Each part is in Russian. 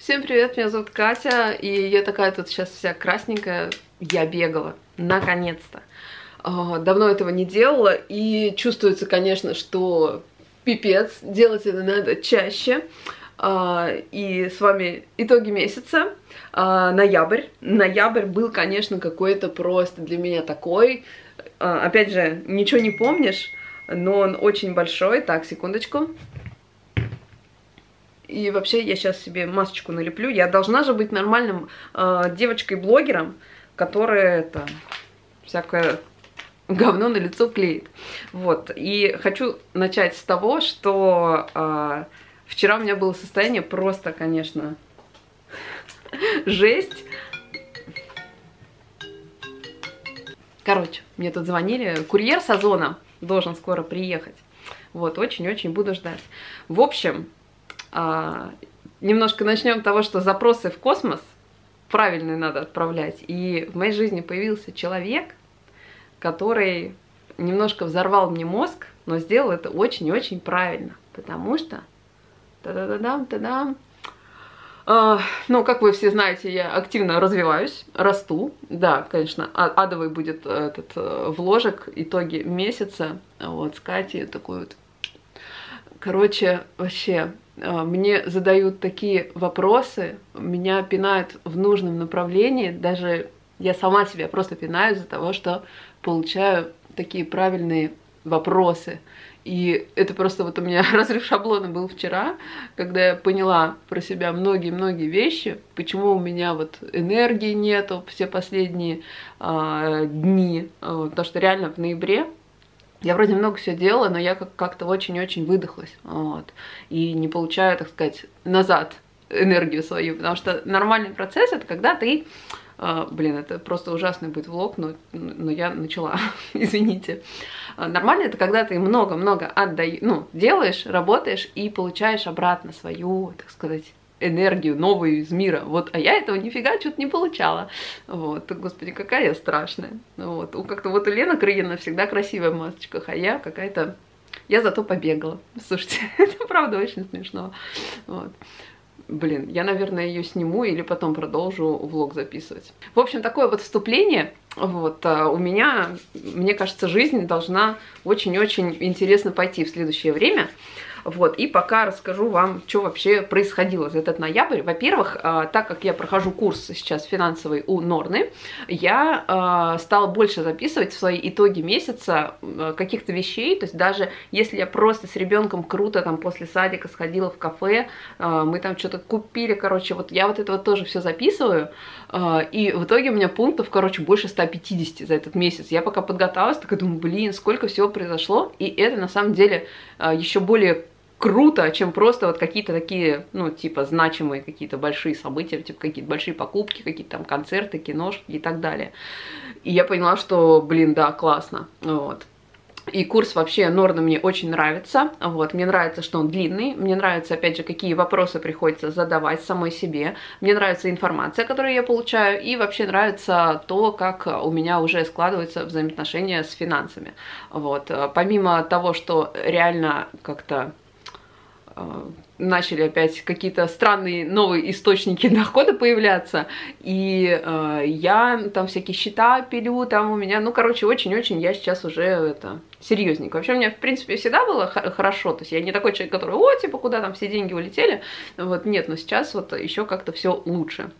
Всем привет, меня зовут Катя, и я такая тут сейчас вся красненькая. Я бегала, наконец-то. А, давно этого не делала, и чувствуется, конечно, что пипец, делать это надо чаще. А, и с вами итоги месяца, а, ноябрь. Ноябрь был, конечно, какой-то просто для меня такой. Опять же, ничего не помнишь, но он очень большой. Так, секундочку. И вообще я сейчас себе масочку налеплю. Я должна же быть нормальным э, девочкой-блогером, которая это всякое говно на лицо клеит. Вот. И хочу начать с того, что э, вчера у меня было состояние просто, конечно, жесть. Короче, мне тут звонили. Курьер с Озона должен скоро приехать. Вот, очень-очень буду ждать. В общем, а, немножко начнем с того, что запросы в космос правильные надо отправлять. И в моей жизни появился человек, который немножко взорвал мне мозг, но сделал это очень-очень правильно. Потому что... Та-да-да-дам, та-дам. Uh, ну, как вы все знаете, я активно развиваюсь, расту. Да, конечно, а, адовый будет этот э, вложек, итоги месяца. Вот, с Катей такой вот. Короче, вообще, а, мне задают такие вопросы, меня пинают в нужном направлении, даже я сама себя просто пинаю из-за того, что получаю такие правильные вопросы. И это просто вот у меня разрыв шаблона был вчера, когда я поняла про себя многие-многие вещи, почему у меня вот энергии нету все последние э, дни, э, потому что реально в ноябре я вроде много все делала, но я как-то очень-очень выдохлась, вот, и не получаю, так сказать, назад энергию свою, потому что нормальный процесс это когда ты, э, блин, это просто ужасный будет влог, но, но я начала, извините. А, нормально это когда ты много-много отдаешь, ну, делаешь, работаешь и получаешь обратно свою, так сказать, энергию новую из мира. Вот, а я этого нифига что-то не получала. Вот, господи, какая я страшная. Вот, как-то вот у Лены Крыгина всегда красивая в масочках, а я какая-то... Я зато побегала. Слушайте, это правда очень смешно. Вот. Блин, я, наверное, ее сниму или потом продолжу влог записывать. В общем, такое вот вступление. Вот, а у меня, мне кажется, жизнь должна очень-очень интересно пойти в следующее время. Вот, и пока расскажу вам, что вообще происходило за этот ноябрь. Во-первых, а, так как я прохожу курс сейчас финансовый у Норны, я а, стала больше записывать в свои итоги месяца а, каких-то вещей, то есть даже если я просто с ребенком круто там после садика сходила в кафе, мы там что-то купили, короче, вот я вот это вот тоже все записываю, и в итоге у меня пунктов, короче, больше 150 за этот месяц. Я пока подготовилась, так думаю, блин, сколько всего произошло, и это на самом деле еще более круто, чем просто вот какие-то такие, ну, типа, значимые какие-то большие события, типа, какие-то большие покупки, какие-то там концерты, киношки и так далее. И я поняла, что, блин, да, классно, вот. И курс вообще Норна мне очень нравится. Вот, мне нравится, что он длинный. Мне нравится, опять же, какие вопросы приходится задавать самой себе. Мне нравится информация, которую я получаю. И вообще нравится то, как у меня уже складываются взаимоотношения с финансами. Вот, помимо того, что реально как-то начали опять какие-то странные новые источники дохода появляться, и э, я там всякие счета пилю, там у меня, ну, короче, очень-очень я сейчас уже это серьезненько. Вообще, у меня, в принципе, всегда было хорошо, то есть я не такой человек, который, о, типа, куда там все деньги улетели, вот, нет, но сейчас вот еще как-то все лучше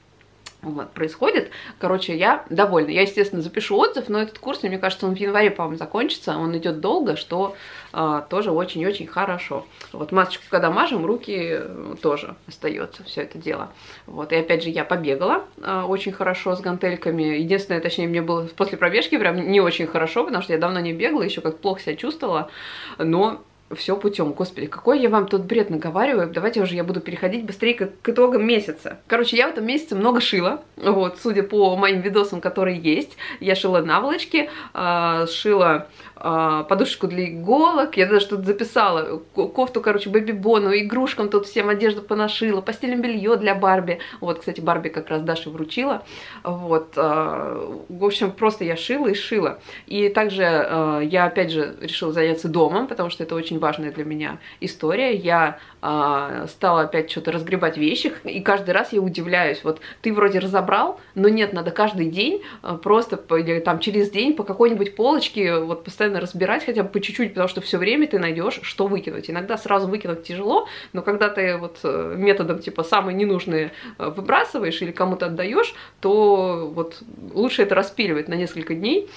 вот, происходит. Короче, я довольна. Я, естественно, запишу отзыв, но этот курс, мне кажется, он в январе, по-моему, закончится. Он идет долго, что э, тоже очень-очень хорошо. Вот масочку, когда мажем, руки э, тоже остается все это дело. Вот, и опять же, я побегала э, очень хорошо с гантельками. Единственное, точнее, мне было после пробежки прям не очень хорошо, потому что я давно не бегала, еще как плохо себя чувствовала. Но все путем. Господи, какой я вам тут бред наговариваю. Давайте уже я буду переходить быстрее к, итогам месяца. Короче, я в этом месяце много шила. Вот, судя по моим видосам, которые есть. Я шила наволочки, э, шила э, подушечку для иголок. Я даже тут записала кофту, короче, бэби-бону, игрушкам тут всем одежду понашила, постельное белье для Барби. Вот, кстати, Барби как раз Даша вручила. Вот, э, в общем, просто я шила и шила. И также э, я, опять же, решила заняться домом, потому что это очень важная для меня история. Я а, стала опять что-то разгребать вещи, и каждый раз я удивляюсь. Вот ты вроде разобрал, но нет, надо каждый день а, просто или там через день по какой-нибудь полочке вот постоянно разбирать хотя бы по чуть-чуть, потому что все время ты найдешь, что выкинуть. Иногда сразу выкинуть тяжело, но когда ты вот э, методом типа самые ненужные э, выбрасываешь или кому-то отдаешь, то вот лучше это распиливать на несколько дней.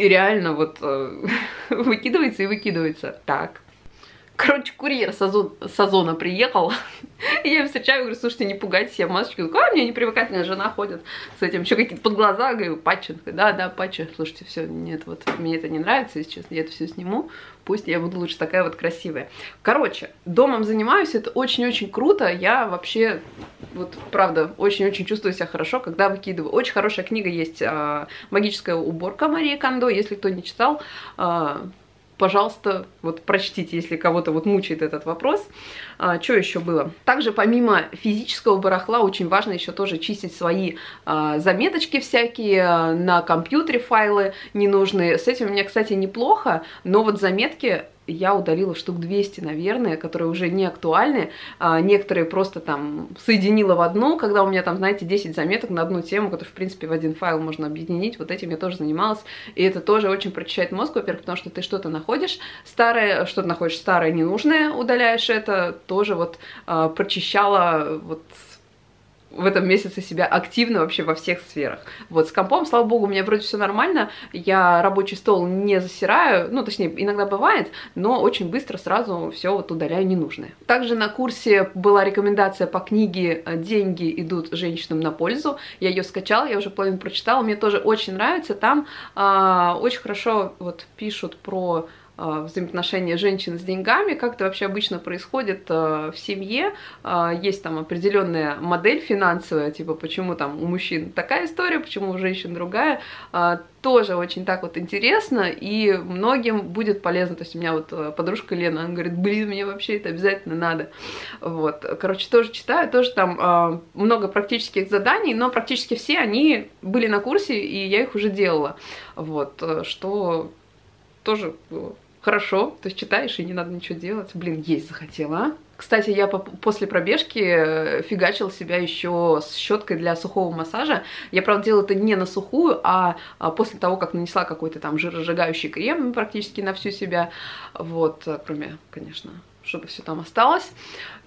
И реально вот э, выкидывается и выкидывается. Так, Короче, курьер с, Озон, с Озона приехал, я его встречаю, говорю, слушайте, не пугайте себя масочки. Говорю, а, мне не привыкательная жена ходит с этим, еще какие-то под глаза, говорю, патчи. Да, да, патчи. Слушайте, все, нет, вот мне это не нравится, если честно, я это все сниму, пусть я буду лучше такая вот красивая. Короче, домом занимаюсь, это очень-очень круто, я вообще, вот, правда, очень-очень чувствую себя хорошо, когда выкидываю. Очень хорошая книга есть, э, «Магическая уборка» Марии Кондо, если кто не читал, э, пожалуйста, вот прочтите, если кого-то вот мучает этот вопрос. А, что еще было? Также помимо физического барахла очень важно еще тоже чистить свои а, заметочки всякие, а, на компьютере файлы ненужные. С этим у меня, кстати, неплохо, но вот заметки я удалила штук 200, наверное, которые уже не актуальны. А, некоторые просто там соединила в одну, когда у меня там, знаете, 10 заметок на одну тему, которую, в принципе, в один файл можно объединить. Вот этим я тоже занималась. И это тоже очень прочищает мозг, во-первых, потому что ты что-то находишь старое, что-то находишь старое, ненужное, удаляешь это. Тоже вот а, прочищала вот в этом месяце себя активно вообще во всех сферах. Вот, с компом, слава богу, у меня вроде все нормально, я рабочий стол не засираю, ну, точнее, иногда бывает, но очень быстро сразу все вот удаляю ненужное. Также на курсе была рекомендация по книге «Деньги идут женщинам на пользу», я ее скачала, я уже половину прочитала, мне тоже очень нравится, там а, очень хорошо вот пишут про взаимоотношения женщин с деньгами, как это вообще обычно происходит а, в семье. А, есть там определенная модель финансовая, типа почему там у мужчин такая история, почему у женщин другая. Тоже очень так вот интересно и многим будет полезно. То есть у меня вот подружка Лена, она говорит, блин, мне вообще это обязательно надо. Вот, короче, тоже читаю, тоже там много практических заданий, но практически все они были на курсе, и я их уже делала. Вот, что тоже хорошо, то есть читаешь и не надо ничего делать. Блин, есть захотела, а? Кстати, я после пробежки э, фигачила себя еще с щеткой для сухого массажа. Я, правда, делала это не на сухую, а, а после того, как нанесла какой-то там жиросжигающий крем практически на всю себя. Вот, э, кроме, конечно, чтобы все там осталось.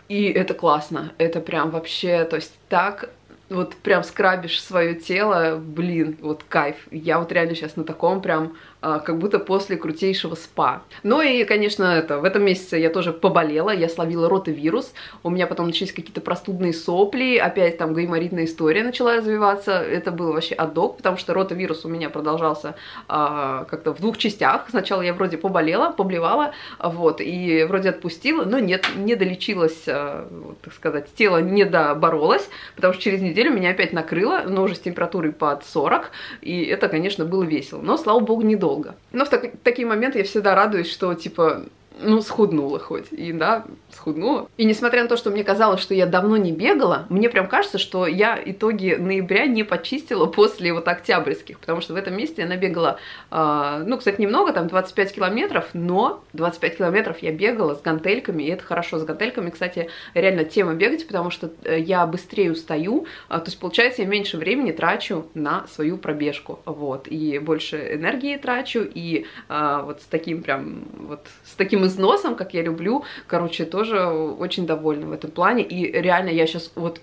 И это классно, это прям вообще, то есть так вот прям скрабишь свое тело, блин, вот кайф. Я вот реально сейчас на таком прям как будто после крутейшего спа. Ну и, конечно, это, в этом месяце я тоже поболела, я словила ротовирус, у меня потом начались какие-то простудные сопли, опять там гайморитная история начала развиваться, это был вообще адок, потому что ротовирус у меня продолжался а, как-то в двух частях. Сначала я вроде поболела, поблевала, вот, и вроде отпустила, но нет, не долечилась, а, вот, так сказать, тело не доборолось, потому что через неделю меня опять накрыло, но уже с температурой под 40, и это, конечно, было весело, но, слава богу, недолго долго. Но в так такие моменты я всегда радуюсь, что, типа, ну, схуднула хоть. И да, схуднула. И несмотря на то, что мне казалось, что я давно не бегала, мне прям кажется, что я итоги ноября не почистила после вот октябрьских, потому что в этом месте я набегала, э, ну, кстати, немного, там 25 километров, но 25 километров я бегала с гантельками, и это хорошо. С гантельками, кстати, реально тема бегать, потому что э, я быстрее устаю, э, то есть, получается, я меньше времени трачу на свою пробежку, вот, и больше энергии трачу, и э, вот с таким прям, вот, с таким износом, как я люблю. Короче, тоже очень довольна в этом плане. И реально я сейчас вот,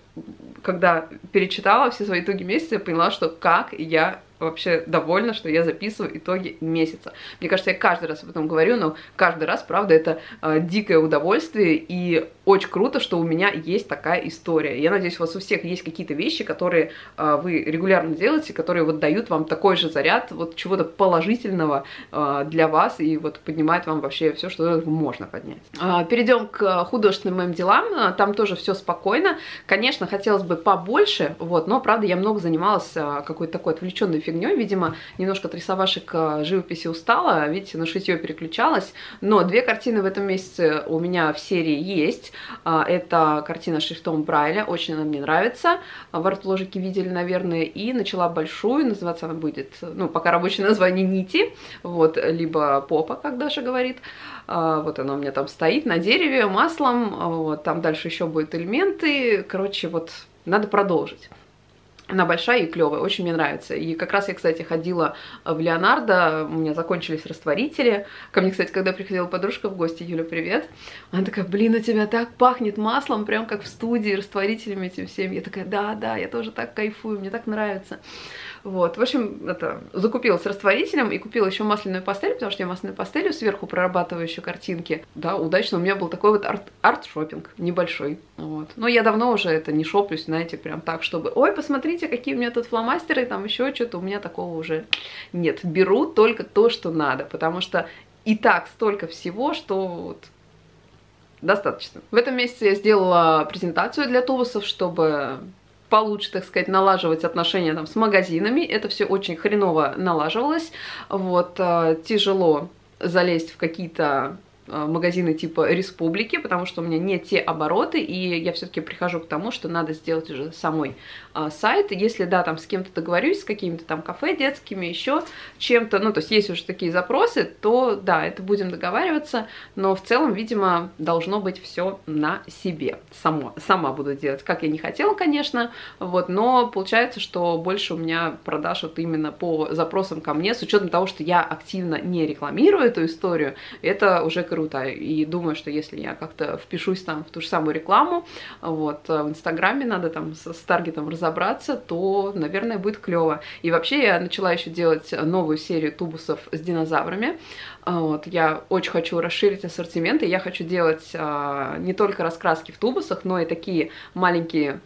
когда перечитала все свои итоги месяца, я поняла, что как я вообще довольна, что я записываю итоги месяца. Мне кажется, я каждый раз об этом говорю, но каждый раз, правда, это э, дикое удовольствие, и очень круто, что у меня есть такая история. Я надеюсь, у вас у всех есть какие-то вещи, которые э, вы регулярно делаете, которые вот дают вам такой же заряд, вот чего-то положительного э, для вас, и вот поднимает вам вообще все, что можно поднять. Э, перейдем к художественным моим делам, там тоже все спокойно. Конечно, хотелось бы побольше, вот, но, правда, я много занималась какой-то такой отвлеченной фигней. Видимо, немножко от рисовашек э, живописи устала, видите, на шитье переключалась. Но две картины в этом месяце у меня в серии есть. А, это картина шрифтом Брайля, очень она мне нравится. В артложике видели, наверное, и начала большую, называться она будет, ну, пока рабочее название Нити, вот, либо Попа, как Даша говорит. А, вот оно у меня там стоит на дереве маслом, вот, там дальше еще будут элементы, короче, вот, надо продолжить. Она большая и клевая, очень мне нравится. И как раз я, кстати, ходила в Леонардо, у меня закончились растворители. Ко мне, кстати, когда приходила подружка в гости, Юля, привет, она такая, блин, у тебя так пахнет маслом, прям как в студии, растворителями этим всем. Я такая, да, да, я тоже так кайфую, мне так нравится. Вот, в общем, это, закупила с растворителем и купила еще масляную пастель, потому что я масляную пастелью сверху прорабатываю еще картинки. Да, удачно, у меня был такой вот арт, арт-шопинг небольшой. Вот. Но я давно уже это не шоплюсь, знаете, прям так, чтобы, ой, посмотрите, какие у меня тут фломастеры, там еще что-то, у меня такого уже нет. Беру только то, что надо, потому что и так столько всего, что вот достаточно. В этом месяце я сделала презентацию для тубусов, чтобы получше, так сказать, налаживать отношения там с магазинами. Это все очень хреново налаживалось. Вот, э, тяжело залезть в какие-то магазины типа Республики, потому что у меня не те обороты, и я все-таки прихожу к тому, что надо сделать уже самой а, сайт. Если, да, там с кем-то договорюсь, с какими-то там кафе детскими, еще чем-то, ну, то есть есть уже такие запросы, то, да, это будем договариваться, но в целом, видимо, должно быть все на себе. Само, сама буду делать, как я не хотела, конечно, вот, но получается, что больше у меня продаж вот именно по запросам ко мне, с учетом того, что я активно не рекламирую эту историю, это уже круто. И думаю, что если я как-то впишусь там в ту же самую рекламу, вот, э, в Инстаграме надо там с, с таргетом разобраться, то, наверное, будет клево. И вообще я начала еще делать новую серию тубусов с динозаврами. А, вот, я очень хочу расширить ассортимент, и я хочу делать а, не только раскраски в тубусах, но и такие маленькие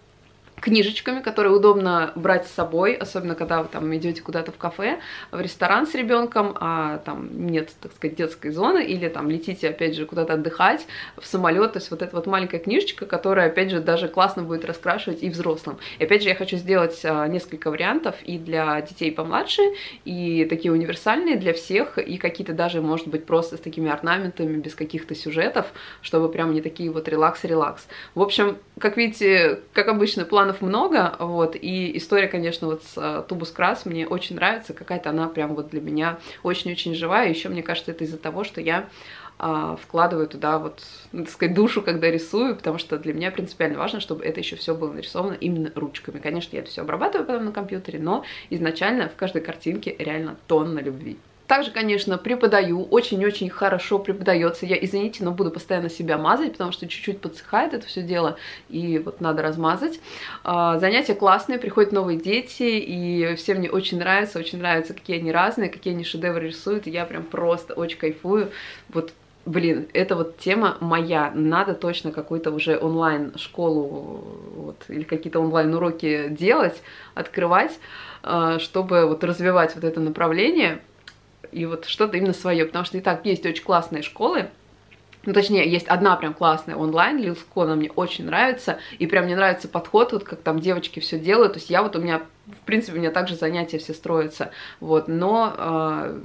книжечками, которые удобно брать с собой, особенно когда вы там идете куда-то в кафе, в ресторан с ребенком, а там нет, так сказать, детской зоны, или там летите, опять же, куда-то отдыхать в самолет, то есть вот эта вот маленькая книжечка, которая, опять же, даже классно будет раскрашивать и взрослым. И опять же, я хочу сделать а, несколько вариантов и для детей помладше, и такие универсальные для всех, и какие-то даже, может быть, просто с такими орнаментами, без каких-то сюжетов, чтобы прям не такие вот релакс-релакс. В общем, как видите, как обычно, планов много, вот, и история, конечно, вот с Тубус Крас мне очень нравится, какая-то она прям вот для меня очень-очень живая, еще мне кажется, это из-за того, что я а, вкладываю туда вот, ну, так сказать, душу, когда рисую, потому что для меня принципиально важно, чтобы это еще все было нарисовано именно ручками. Конечно, я это все обрабатываю потом на компьютере, но изначально в каждой картинке реально тонна любви. Также, конечно, преподаю, очень-очень хорошо преподается. Я, извините, но буду постоянно себя мазать, потому что чуть-чуть подсыхает это все дело, и вот надо размазать. А, занятия классные, приходят новые дети, и все мне очень нравятся, очень нравятся, какие они разные, какие они шедевры рисуют, я прям просто очень кайфую. Вот Блин, это вот тема моя. Надо точно какую-то уже онлайн-школу вот, или какие-то онлайн-уроки делать, открывать, а, чтобы вот развивать вот это направление и вот что-то именно свое, потому что и так есть очень классные школы, ну, точнее, есть одна прям классная онлайн, Лилско, она мне очень нравится, и прям мне нравится подход, вот как там девочки все делают, то есть я вот у меня, в принципе, у меня также занятия все строятся, вот, но э,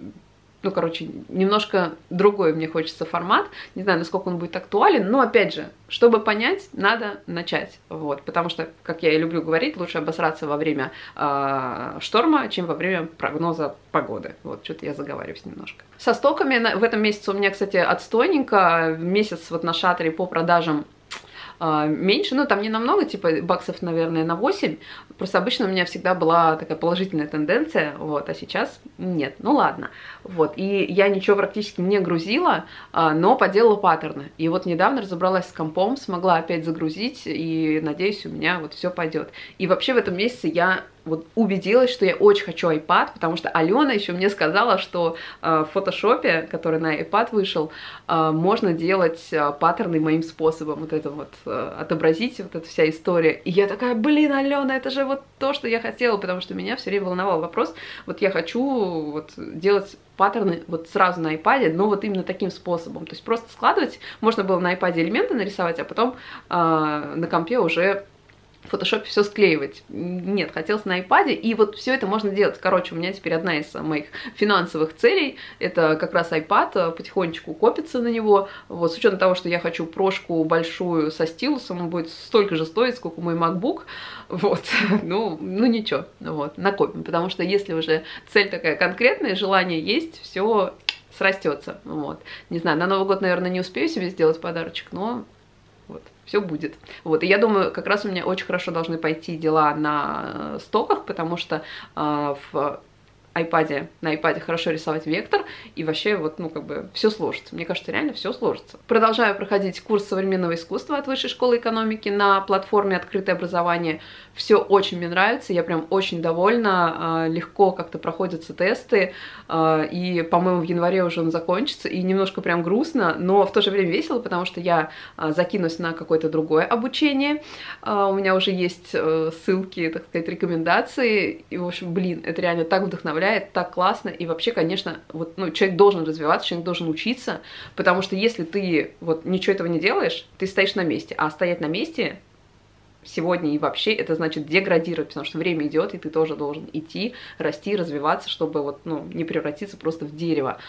ну, короче, немножко другой мне хочется формат. Не знаю, насколько он будет актуален, но, опять же, чтобы понять, надо начать, вот, потому что, как я и люблю говорить, лучше обосраться во время э, шторма, чем во время прогноза погоды. Вот, что-то я заговариваюсь немножко. Со стоками в этом месяце у меня, кстати, отстойненько. Месяц вот на шатере по продажам меньше, ну там не намного, типа баксов, наверное, на 8, просто обычно у меня всегда была такая положительная тенденция, вот, а сейчас нет, ну ладно, вот, и я ничего практически не грузила, а, но поделала паттерны, и вот недавно разобралась с компом, смогла опять загрузить, и надеюсь, у меня вот все пойдет. И вообще в этом месяце я вот убедилась, что я очень хочу iPad, потому что Алена еще мне сказала, что э, в фотошопе, который на iPad вышел, э, можно делать э, паттерны моим способом, вот это вот, э, отобразить вот эта вся история. И я такая, блин, Алена, это же вот то, что я хотела, потому что меня все время волновал вопрос, вот я хочу вот делать паттерны вот сразу на iPad, но вот именно таким способом. То есть просто складывать, можно было на iPad элементы нарисовать, а потом э, на компе уже в фотошопе все склеивать. Нет, хотелось на iPad, и вот все это можно делать. Короче, у меня теперь одна из моих финансовых целей, это как раз iPad, потихонечку копится на него, вот, с учетом того, что я хочу прошку большую со стилусом, он будет столько же стоить, сколько мой MacBook, вот, ну, ну ничего, вот, накопим, потому что если уже цель такая конкретная, желание есть, все срастется, вот. Не знаю, на Новый год, наверное, не успею себе сделать подарочек, но вот, все будет. Вот, и я думаю, как раз у меня очень хорошо должны пойти дела на э, стоках, потому что э, в iPad, на iPad хорошо рисовать вектор, и вообще вот, ну, как бы, все сложится. Мне кажется, реально все сложится. Продолжаю проходить курс современного искусства от Высшей школы экономики на платформе «Открытое образование». Все очень мне нравится, я прям очень довольна, а, легко как-то проходятся тесты, а, и, по-моему, в январе уже он закончится, и немножко прям грустно, но в то же время весело, потому что я а, закинусь на какое-то другое обучение, у меня уже есть э, ссылки, так сказать, рекомендации, и, в общем, блин, это реально так вдохновляет, так классно, и вообще, конечно, вот, ну, человек должен развиваться, человек должен учиться, потому что если ты вот ничего этого не делаешь, ты стоишь на месте, а стоять на месте сегодня и вообще, это значит деградировать, потому что время идет, и ты тоже должен идти, расти, развиваться, чтобы вот, ну, не превратиться просто в дерево.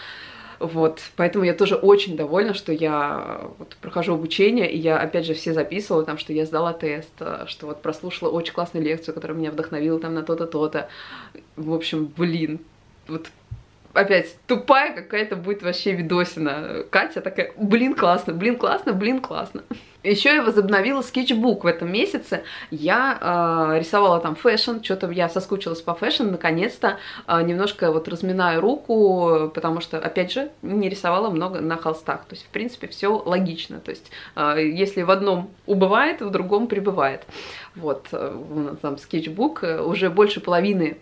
Вот, поэтому я тоже очень довольна, что я вот прохожу обучение, и я, опять же, все записывала, там, что я сдала тест, что вот прослушала очень классную лекцию, которая меня вдохновила там на то-то, то-то. В общем, блин, вот опять тупая какая-то будет вообще видосина. Катя такая, блин, классно, блин, классно, блин, классно. Еще я возобновила скетчбук в этом месяце. Я э, рисовала там fashion, что-то я соскучилась по fashion, наконец-то э, немножко вот разминаю руку, потому что, опять же, не рисовала много на холстах. То есть, в принципе, все логично. То есть, э, если в одном убывает, в другом прибывает. Вот, э, там скетчбук, э, уже больше половины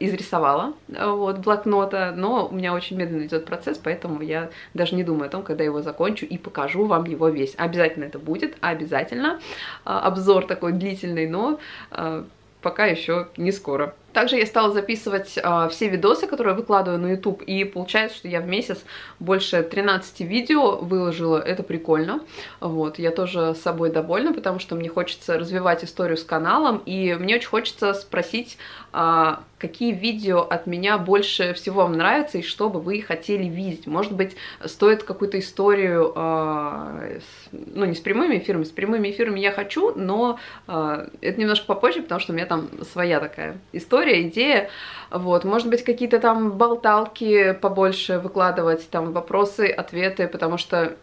изрисовала вот, блокнота, но у меня очень медленно идет процесс, поэтому я даже не думаю о том, когда его закончу и покажу вам его весь. Обязательно это будет, обязательно. А, обзор такой длительный, но а, пока еще не скоро. Также я стала записывать э, все видосы, которые выкладываю на YouTube, и получается, что я в месяц больше 13 видео выложила, это прикольно. Вот, я тоже с собой довольна, потому что мне хочется развивать историю с каналом, и мне очень хочется спросить, э, какие видео от меня больше всего вам нравятся, и что бы вы хотели видеть. Может быть, стоит какую-то историю, э, с, ну, не с прямыми эфирами, с прямыми эфирами я хочу, но э, это немножко попозже, потому что у меня там своя такая история, история, идея. Вот, может быть, какие-то там болталки побольше выкладывать, там вопросы, ответы, потому что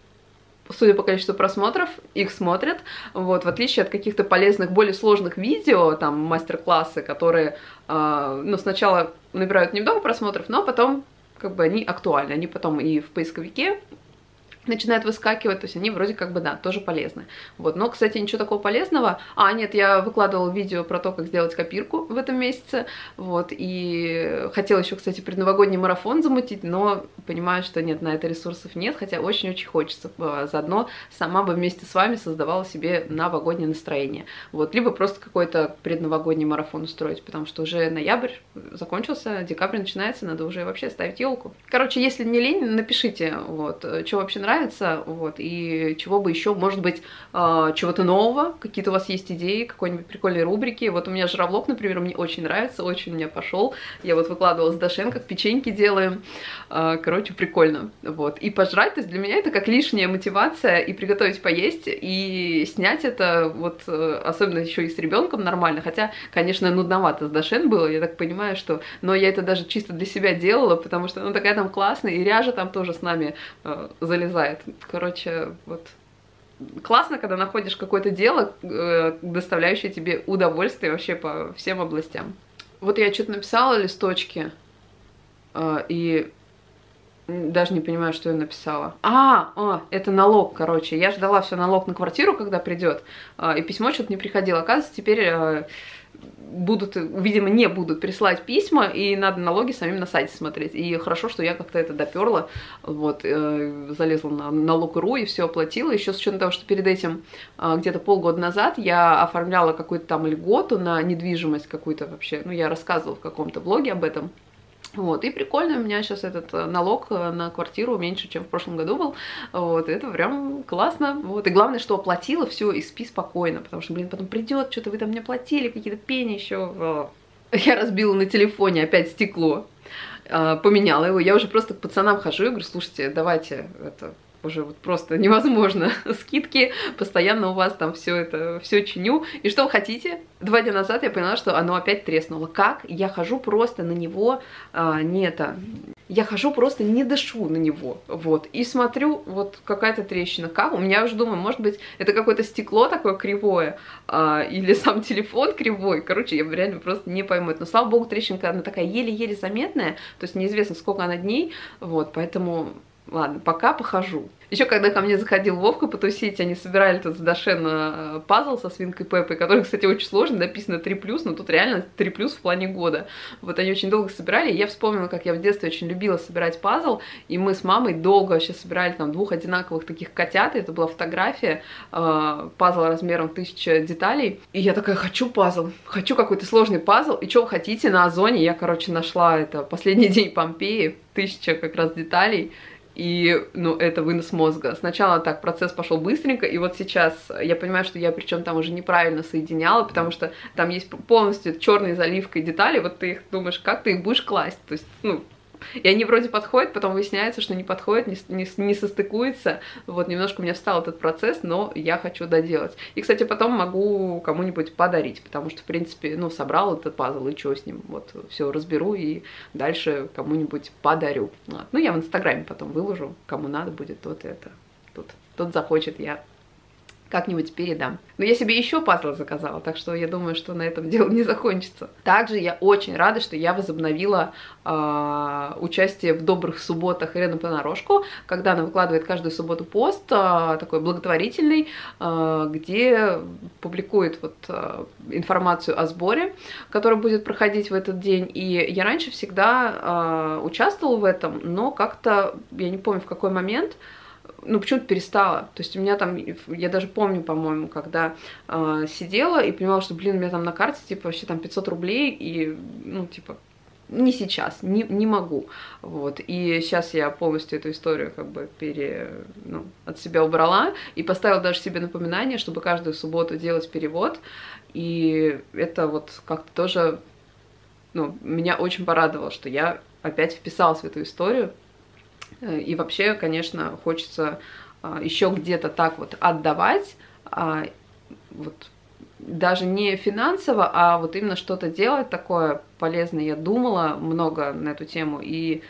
судя по количеству просмотров, их смотрят, вот, в отличие от каких-то полезных, более сложных видео, там, мастер-классы, которые, э, ну, сначала набирают немного просмотров, но потом, как бы, они актуальны, они потом и в поисковике начинают выскакивать, то есть они вроде как бы, да, тоже полезны. Вот, но, кстати, ничего такого полезного. А, нет, я выкладывала видео про то, как сделать копирку в этом месяце, вот, и хотела еще, кстати, предновогодний марафон замутить, но понимаю, что нет, на это ресурсов нет, хотя очень-очень хочется. Заодно сама бы вместе с вами создавала себе новогоднее настроение. Вот, либо просто какой-то предновогодний марафон устроить, потому что уже ноябрь закончился, декабрь начинается, надо уже вообще ставить елку. Короче, если не лень, напишите, вот, что вообще нравится, нравится, вот, и чего бы еще, может быть, э, чего-то нового, какие-то у вас есть идеи, какой-нибудь прикольной рубрики, вот у меня жировлог, например, мне очень нравится, очень у меня пошел, я вот выкладывала с Дашен, как печеньки делаем, э, короче, прикольно, вот, и пожрать, то есть для меня это как лишняя мотивация, и приготовить поесть, и снять это, вот, э, особенно еще и с ребенком нормально, хотя, конечно, нудновато с Дашен было, я так понимаю, что, но я это даже чисто для себя делала, потому что, ну, такая там классная, и Ряжа там тоже с нами э, залезает, бывает. Короче, вот классно, когда находишь какое-то дело, э, доставляющее тебе удовольствие вообще по всем областям. Вот я что-то написала листочки, э, и даже не понимаю, что я написала. А, а, это налог, короче. Я ждала все налог на квартиру, когда придет, э, и письмо что-то не приходило. Оказывается, теперь будут, видимо, не будут присылать письма, и надо налоги самим на сайте смотреть. И хорошо, что я как-то это доперла, вот, э, залезла на налог.ру и все оплатила. Еще с учетом того, что перед этим, э, где-то полгода назад, я оформляла какую-то там льготу на недвижимость какую-то вообще, ну, я рассказывала в каком-то блоге об этом, Вот, и прикольно, у меня сейчас этот э, налог э, на квартиру меньше, чем в прошлом году был. Вот, это прям классно. Вот, и главное, что оплатила все и спи спокойно, потому что, блин, потом придет, что-то вы там мне платили, какие-то пени еще. Я разбила на телефоне опять стекло, а, поменяла его. Я уже просто к пацанам хожу и говорю, слушайте, давайте это уже вот просто невозможно. Скидки, постоянно у вас там все это, все чиню. И что вы хотите? Два дня назад я поняла, что оно опять треснуло. Как? Я хожу просто на него, а, не это, я хожу просто не дышу на него, вот, и смотрю, вот какая-то трещина, как, у меня уже думаю, может быть, это какое-то стекло такое кривое, а, или сам телефон кривой, короче, я реально просто не пойму это, но слава богу, трещинка, она такая еле-еле заметная, то есть неизвестно, сколько она дней, вот, поэтому Ладно, пока похожу. Еще когда ко мне заходил Вовка потусить, они собирали тут с э, пазл со свинкой Пеппой, который, кстати, очень сложный, написано 3+, но тут реально 3+, в плане года. Вот они очень долго собирали, и я вспомнила, как я в детстве очень любила собирать пазл, и мы с мамой долго вообще собирали там двух одинаковых таких котят, и это была фотография, э, пазл размером тысяча деталей, и я такая, хочу пазл, хочу какой-то сложный пазл, и что вы хотите, на Озоне я, короче, нашла это «Последний день Помпеи», тысяча как раз деталей, и, ну, это вынос мозга. Сначала так процесс пошел быстренько, и вот сейчас я понимаю, что я причем там уже неправильно соединяла, потому что там есть полностью черной заливкой детали, вот ты их думаешь, как ты их будешь класть, то есть, ну, и они вроде подходят, потом выясняется, что не подходят, не, не, не состыкуется. Вот немножко у меня встал этот процесс, но я хочу доделать. И, кстати, потом могу кому-нибудь подарить, потому что, в принципе, ну, собрал этот пазл, и что с ним? Вот, все разберу и дальше кому-нибудь подарю. Вот. Ну, я в Инстаграме потом выложу, кому надо будет, тот это, тот, тот захочет, я как-нибудь передам. Но я себе еще пазлы заказала, так что я думаю, что на этом дело не закончится. Также я очень рада, что я возобновила э, участие в добрых субботах Ирены Понарошку, когда она выкладывает каждую субботу пост э, такой благотворительный, э, где публикует вот э, информацию о сборе, который будет проходить в этот день. И я раньше всегда э, участвовала в этом, но как-то, я не помню в какой момент, ну, почему-то перестала. То есть у меня там, я даже помню, по-моему, когда э, сидела и понимала, что, блин, у меня там на карте, типа, вообще там 500 рублей, и, ну, типа, не сейчас, не, не могу, вот, и сейчас я полностью эту историю как бы пере, ну, от себя убрала и поставила даже себе напоминание, чтобы каждую субботу делать перевод, и это вот как-то тоже, ну, меня очень порадовало, что я опять вписалась в эту историю, и вообще, конечно, хочется а, еще где-то так вот отдавать, а, вот даже не финансово, а вот именно что-то делать такое полезное. Я думала много на эту тему и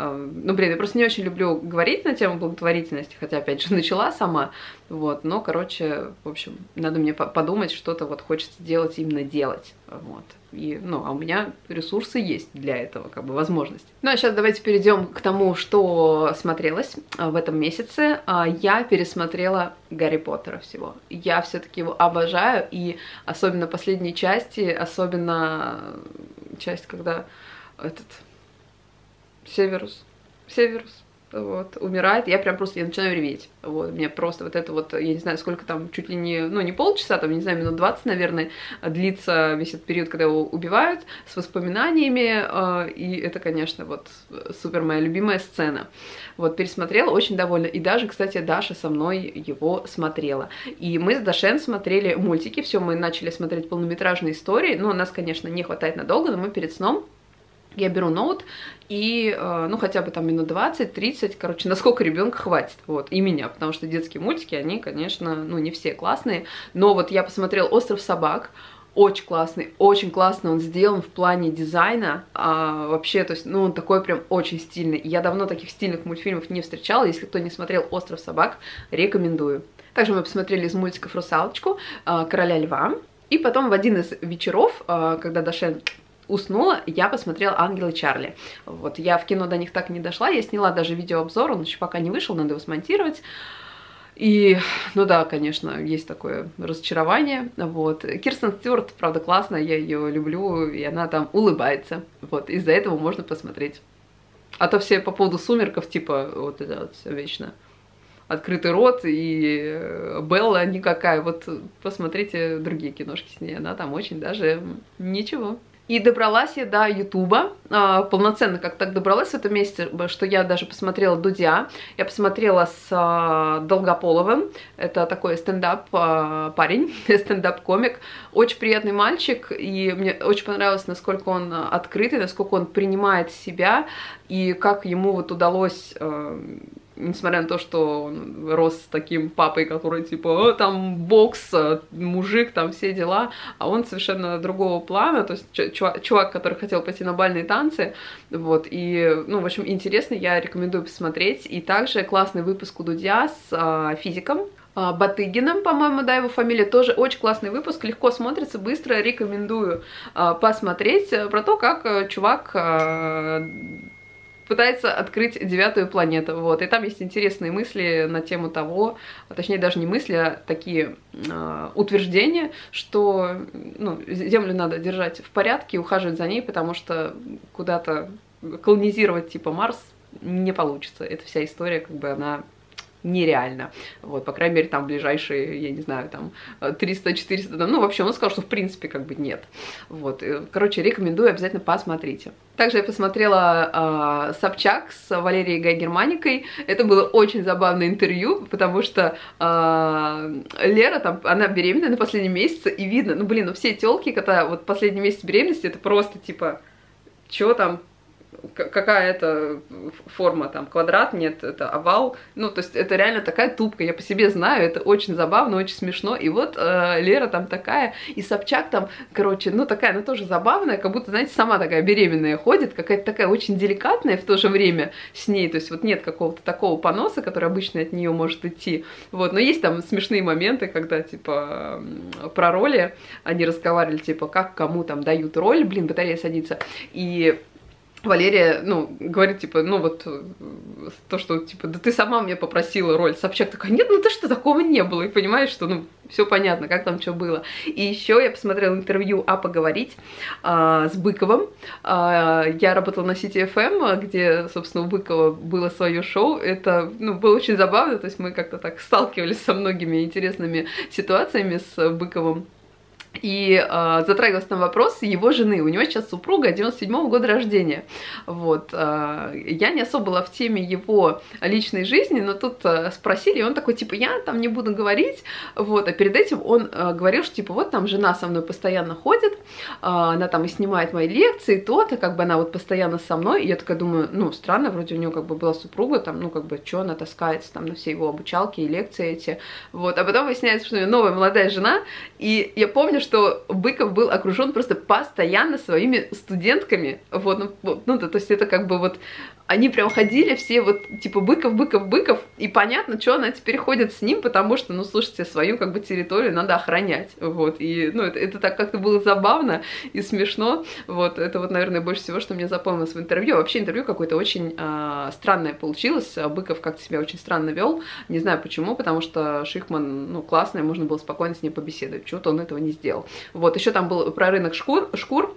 ну, блин, я просто не очень люблю говорить на тему благотворительности, хотя, опять же, начала сама, вот, но, короче, в общем, надо мне подумать, что-то вот хочется делать, именно делать, вот, и, ну, а у меня ресурсы есть для этого, как бы, возможность. Ну, а сейчас давайте перейдем к тому, что смотрелось э, в этом месяце. А, я пересмотрела Гарри Поттера всего. Я все-таки его обожаю, и особенно последние части, особенно часть, когда этот Северус. Северус вот, умирает, я прям просто, я начинаю реветь, вот, мне просто вот это вот, я не знаю, сколько там, чуть ли не, ну, не полчаса, там, не знаю, минут 20, наверное, длится весь этот период, когда его убивают, с воспоминаниями, э, и это, конечно, вот, супер моя любимая сцена, вот, пересмотрела, очень довольна, и даже, кстати, Даша со мной его смотрела, и мы с Дашен смотрели мультики, все, мы начали смотреть полнометражные истории, но нас, конечно, не хватает надолго, но мы перед сном я беру ноут и, э, ну, хотя бы там минут 20-30, короче, насколько ребенка хватит, вот, и меня, потому что детские мультики, они, конечно, ну, не все классные, но вот я посмотрела «Остров собак», очень классный, очень классно он сделан в плане дизайна, а, вообще, то есть, ну, он такой прям очень стильный, я давно таких стильных мультфильмов не встречала, если кто не смотрел «Остров собак», рекомендую. Также мы посмотрели из мультиков «Русалочку», э, «Короля льва», и потом в один из вечеров, э, когда Дашен уснула, я посмотрела «Ангелы Чарли». Вот, я в кино до них так и не дошла, я сняла даже видеообзор, он еще пока не вышел, надо его смонтировать. И, ну да, конечно, есть такое разочарование, вот. Кирстен Стюарт, правда, классная, я ее люблю, и она там улыбается, вот, из-за этого можно посмотреть. А то все по поводу сумерков, типа, вот это вот все вечно открытый рот, и э, Белла никакая. Вот посмотрите другие киношки с ней, она там очень даже ничего. И добралась я до Ютуба, а, полноценно как так добралась в этом месяце, что я даже посмотрела Дудя, я посмотрела с а, Долгополовым, это такой стендап а, парень, стендап-комик, очень приятный мальчик, и мне очень понравилось, насколько он открытый, насколько он принимает себя, и как ему вот удалось несмотря на то, что он рос с таким папой, который типа, там бокс, э, мужик, там все дела, а он совершенно другого плана, то есть чувак, чувак, который хотел пойти на бальные танцы, вот, и, ну, в общем, интересно, я рекомендую посмотреть, и также классный выпуск у Дудя с а, физиком, а, Батыгиным, по-моему, да, его фамилия, тоже очень классный выпуск, легко смотрится, быстро рекомендую а, посмотреть э, про то, как э, чувак а, пытается открыть девятую планету, вот, и там есть интересные мысли на тему того, а точнее даже не мысли, а такие э, утверждения, что, ну, Землю надо держать в порядке, ухаживать за ней, потому что куда-то колонизировать типа Марс не получится, эта вся история, как бы, она нереально. Вот, по крайней мере, там ближайшие, я не знаю, там 300-400, ну, вообще, он сказал, что в принципе как бы нет. Вот, короче, рекомендую, обязательно посмотрите. Также я посмотрела э, Собчак с Валерией Гай Германикой. Это было очень забавное интервью, потому что э, Лера там, она беременна на последнем месяце, и видно, ну, блин, ну, все телки, когда вот последний месяц беременности, это просто, типа, что там, какая это форма, там, квадрат, нет, это овал, ну, то есть это реально такая тупка, я по себе знаю, это очень забавно, очень смешно, и вот э, Лера там такая, и Собчак там, короче, ну, такая, ну, тоже забавная, как будто, знаете, сама такая беременная ходит, какая-то такая очень деликатная в то же время с ней, то есть вот нет какого-то такого поноса, который обычно от нее может идти, вот, но есть там смешные моменты, когда, типа, про роли они разговаривали, типа, как кому там дают роль, блин, батарея садится, и Валерия, ну, говорит, типа, ну вот, то, что, типа, да ты сама мне попросила роль. Собчак такая, нет, ну ты что, такого не было. И понимаешь, что, ну, все понятно, как там что было. И еще я посмотрела интервью «А поговорить» а, с Быковым. А, я работала на CTFM, где, собственно, у Быкова было свое шоу. Это, ну, было очень забавно, то есть мы как-то так сталкивались со многими интересными ситуациями с Быковым. И э, затрагивался там вопрос его жены. У него сейчас супруга 97 -го года рождения. Вот. Э, я не особо была в теме его личной жизни, но тут э, спросили, и он такой, типа, я там не буду говорить. Вот. А перед этим он э, говорил, что, типа, вот там жена со мной постоянно ходит, э, она там и снимает мои лекции, то-то, как бы она вот постоянно со мной. И я такая думаю, ну, странно, вроде у него как бы была супруга, там, ну, как бы, что она таскается там на все его обучалки и лекции эти. Вот. А потом выясняется, что у него новая молодая жена, и я помню, что Быков был окружен просто постоянно своими студентками. Вот, ну, ну, то, то есть это как бы вот они прям ходили все вот, типа, Быков, Быков, Быков, и понятно, что она теперь ходит с ним, потому что, ну, слушайте, свою, как бы, территорию надо охранять, вот, и, ну, это, это так как-то было забавно и смешно, вот, это вот, наверное, больше всего, что мне запомнилось в интервью, вообще интервью какое-то очень э, странное получилось, Быков как-то себя очень странно вел, не знаю почему, потому что Шихман, ну, классный, можно было спокойно с ней побеседовать, чего-то он этого не сделал, вот, еще там был про рынок шкур, шкур,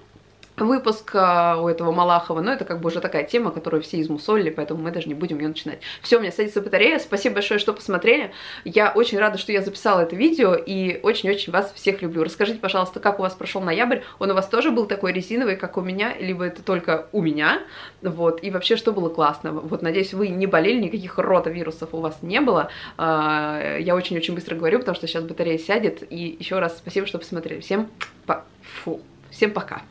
выпуск у этого Малахова, но это как бы уже такая тема, которую все измусолили, поэтому мы даже не будем ее начинать. Все, у меня садится батарея, спасибо большое, что посмотрели, я очень рада, что я записала это видео, и очень-очень вас всех люблю. Расскажите, пожалуйста, как у вас прошел ноябрь, он у вас тоже был такой резиновый, как у меня, либо это только у меня, вот, и вообще, что было классно, вот, надеюсь, вы не болели, никаких ротавирусов у вас не было, а, я очень-очень быстро говорю, потому что сейчас батарея сядет, и еще раз спасибо, что посмотрели, всем, по... Фу. Всем пока!